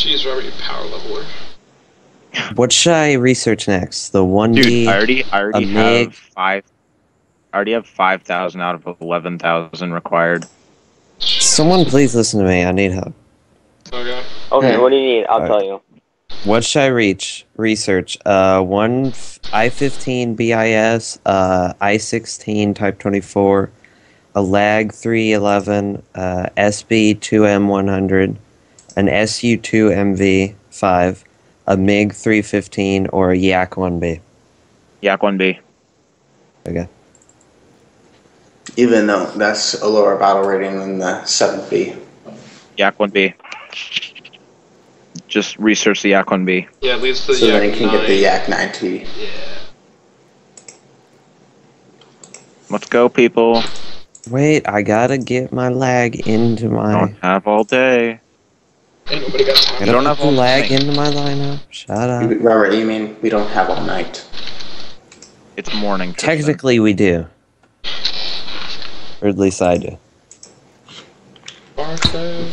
Jeez, Robert, you power leveler. What should I research next? The one Dude, D. I already, I already a MiG. have five. I already have five thousand out of eleven thousand required. Someone please listen to me. I need help. Okay. Okay, Hmm. what do you need? I'll Alright. tell you. What should I reach? Research. Uh, one I fifteen BIS. Uh, I sixteen Type twenty four. A LaGG three eleven. Uh, SB two M one hundred. An SU two MV five. A MiG three fifteen or a Yak one B. Yak one B. Okay. Even though that's a lower battle rating than the 7B. Yak one B. Just research the Yak one B. Yeah, it leads to the So then you can get the Yak 9T. Yeah. Let's go, people. Wait, I gotta get my LaGG into my. Don't have all day. Ain't nobody got time. I don't don't have have all the the LaGG things. into my lineup. Shut up. Robert, you mean we don't have all night? It's morning. Tristan. Technically, we do. Or at least I do. Barcode.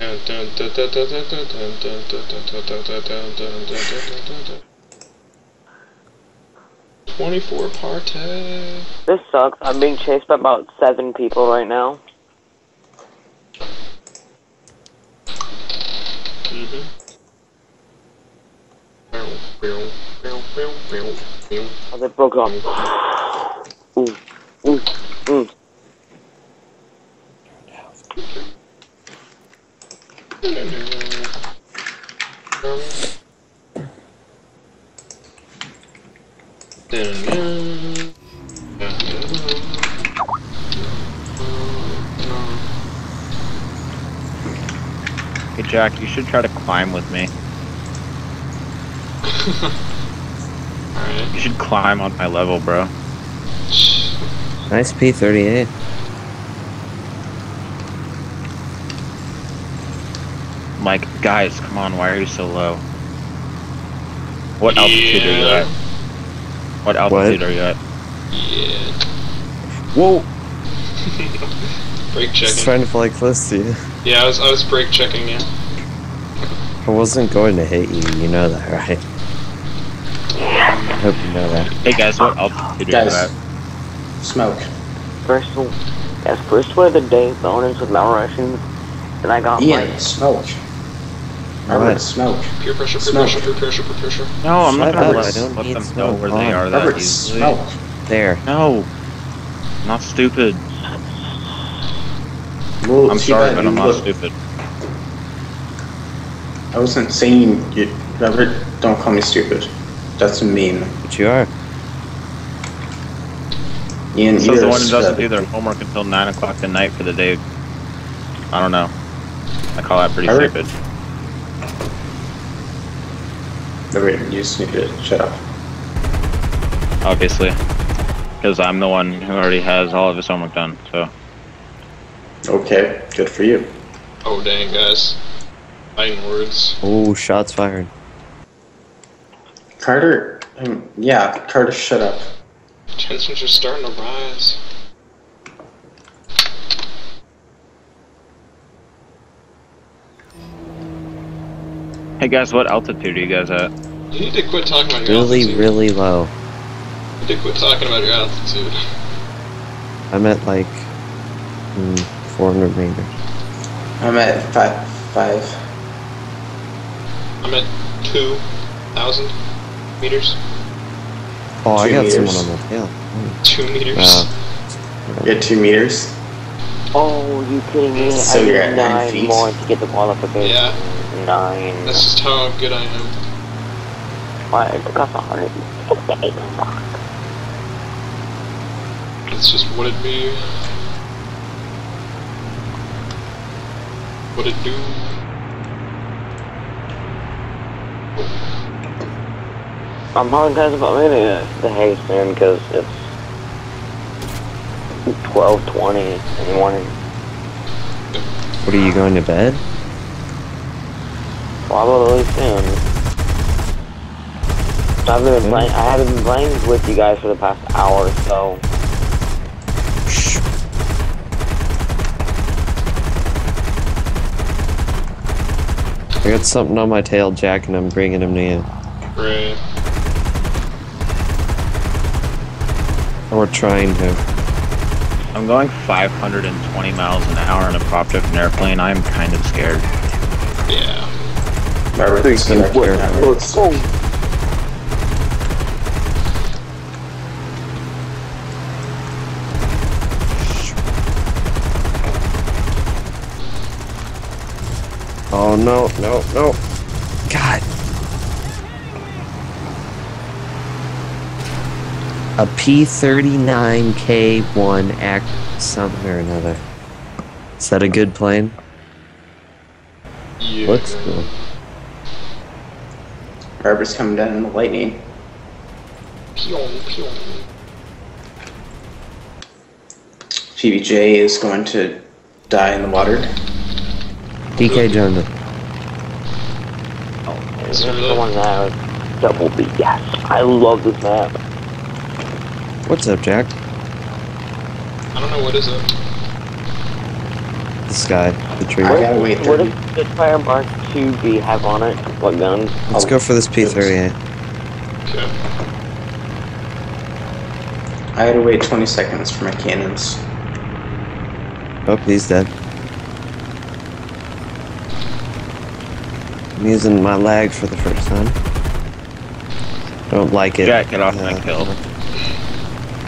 Dun, dun, dun, dun, dun, dun, dun, dun, dun, dun, dun, dun, dun, dun, dun, dun, dun, dun, dun. 24 partay. This sucks. I'm being chased by about seven people right now. Mm-hmm. Oh, they broke off. Jack, you should try to climb with me. Alright. You should climb on my level, bro. Nice P38. Like, guys, come on, why are you so low? What altitude are you at? What altitude are you at? Yeah. Whoa! Brake Just checking. trying to fly close to you. Yeah, I was, I was brake checking you. I wasn't going to hit you, you know that, right? I hope you know that. Hey guys, what altitude are you Guys, at? smoke. First, yes, first were the day bonus with Mount Russian. Then I got Ian, my smoke. Robert, What? smoke. Peer pressure, peer Smoke. pressure, peer pressure, peer pressure. No, I'm not gonna let, I don't let need them know where they on. are that Robert, easily. smoke. There. No, not stupid. Well, I'm sorry, but I'm not look- stupid. I wasn't saying you. Robert, don't call me stupid. That's mean. But you are. Ian, So you're the one who doesn't do their homework until nine o'clock at night for the day. I don't know. I call that pretty Alright. stupid. Robert, you just need to shut up. Obviously, because I'm the one who already has all of his homework done. So Okay, good for you. Oh dang, guys. Fighting words. Oh, shots fired. Carter, um, yeah, Carter, shut up. Tensions are starting to rise. hey guys, what altitude are you guys at? You need to quit talking about your Really, altitude. really low. You need to quit talking about your altitude. I'm at like mm, 400 meters. I'm at five, five. I'm at 2,000 meters. Oh, I got meters. someone on the tail. Mm. 2 meters. Wow. You're two meters. Oh, you kidding me? So I you're at nine nine feet? more to get the qualification. Yeah. Nine. That's just how good I am. Why? It costs a hundred. Fifty. Fuck. It's just what it be. What it do. I'm guys about maybe the, the hay soon because it's twelve twenty in the morning. What are you going to bed? Probably soon. I haven't been playing. I haven't been playing with you guys for the past hour, so I got something on my tail, Jack, and I'm bringing him to you. Right. Or trying to. I'm going 520 miles an hour in a prop driven airplane. I'm kind of scared. Yeah. Robert, Please see don't that Oh no, no, no. God. A P-39K-1 act something or another. Is that a good plane? Yeah. Looks cool. Robert's coming down in the lightning. Pew, pew. PBJ is going to die in the water. DK joined it. Oh, this is the one that was double B. Yes, I love this map. What's up, Jack? I don't know what is it. The sky, the tree. I gotta wait What 30. does Spitfire Mark 2B have on it? What gun? Let's go for this P-38. Okay. I had to wait 20 seconds for my cannons. Oh, he's dead. I'm using my LaGG for the first time. Don't like it. Jack, get off my Uh, kill.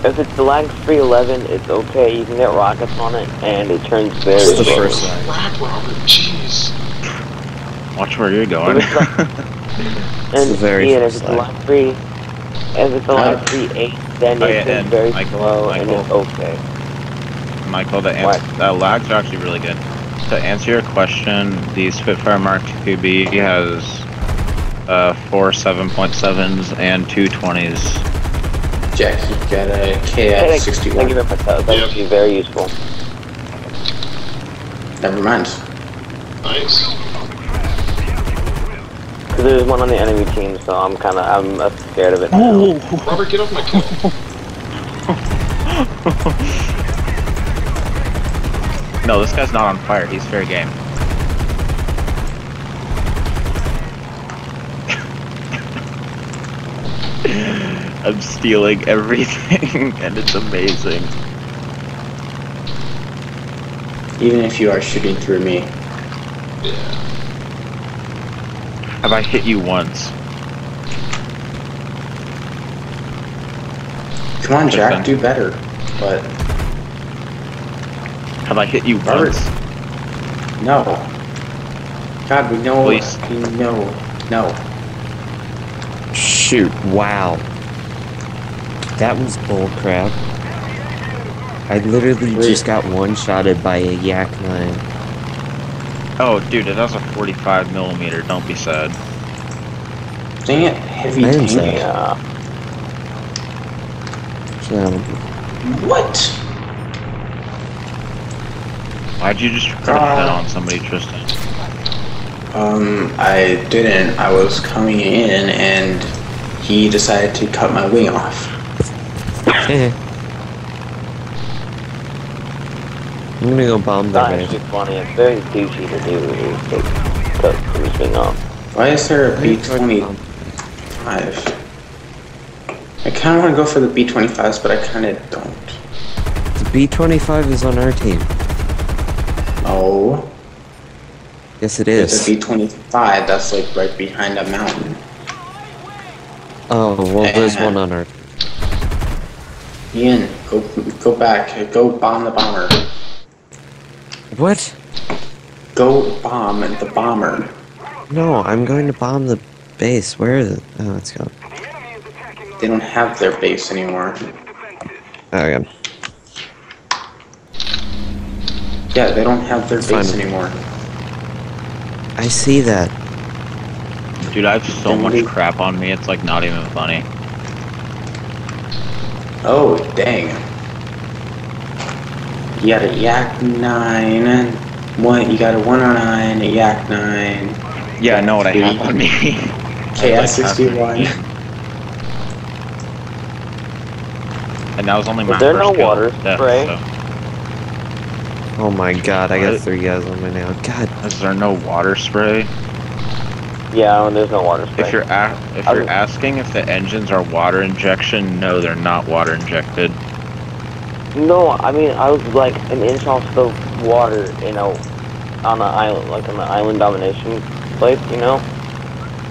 If it's the LaGG 311, it's okay. You can get rockets on it, and it turns very It's the slow. first Crap, Robert. Jeez. Watch where you're going. If it's And the very Ian, if it's the LaGG. LaGG 3, if it's a LaGG 3 8, then Oh, it yeah, turns very Michael- slow, and it's okay. Michael, the What? ans- uh, LaGGs are actually really good. To answer your question, the Spitfire Mark II-B has uh, four 7.7s and two 20s. Jack, you've got a Hey, Thank you very much. That that Yep. would be very useful. Never mind. Nice. Because there's one on the enemy team, so I'm kind of I'm uh, scared of it. now. Robert, get off my kill. No, this guy's not on fire. He's fair game. I'm stealing everything, and it's amazing. Even if you are shooting through me. Yeah. Have I hit you once? Come on, Jack, do better. But, Have I hit you Robert. once? no. God, we know. Please. We know. No. Shoot, wow. That was bullcrap. I literally Wait. just got one-shotted by a Yak 9. Oh, dude, it has a 45 millimeter. Don't be sad. Dang it, heavy I am tank. sad. Yeah. So, What? Why'd you just put a Ah. on somebody, Tristan? Um, I didn't. I was coming in and he decided to cut my wing off. I'm gonna go bomb that their not base. funny. It's very douchey to do when you take cut cruising off. Why is there a I'm gonna B-25? I kind of want to go for the B-25s, but I kind of don't. The B-25 is on our team. Oh, Yes, It's a B25. that's like right behind a mountain. Oh, well, there's Eh. one on Earth. Ian, go go back. Go bomb the bomber. What? Go bomb the bomber. No, I'm going to bomb the base. Where is it? Oh, it's gone. They don't have their base anymore. Oh, okay. Yeah, they don't have their Fine. base anymore. I see that. Dude, I have so Then much we- crap on me, it's like not even funny. Oh, dang. You got a Yak 9, and one, you got a 109, a Yak 9, Yeah, I know what I have on me. KS61. and that was only my Is there first no water Yeah, spray? so- Oh my god, I got What? three guys on me now. God, Is there no water spray? Yeah, there's no water spray. If you're a- if you're asking if the engines are water injection, no, they're not water injected. No, I mean I was like an inch off the water, you know, on the island, like on the island domination place, you know,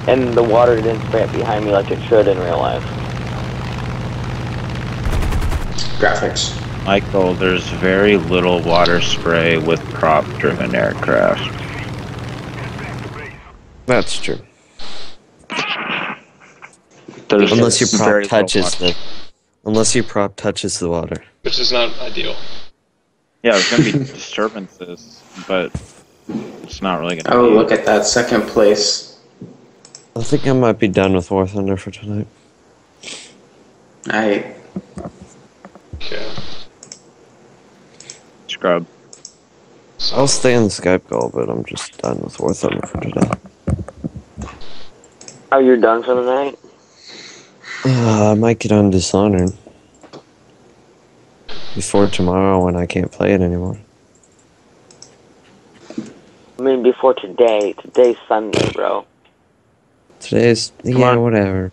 and the water didn't spray up behind me like it should in real life. Graphics. Michael, there's very little water spray with prop-driven aircraft. That's true. There's Unless your prop touches the, unless your prop touches the water. Which is not ideal. Yeah, there's gonna be disturbances, but it's not really gonna. Oh, be. look at that second place. I think I might be done with War Thunder for tonight. I Yeah. Scrub. I'll stay in the Skype call, but I'm just done with War Thunder for today. Oh, you're done for the night? Uh, I might get on Dishonored before tomorrow when I can't play it anymore. I mean, before today. Today's Sunday, bro. Today's yeah, Tomorrow- whatever.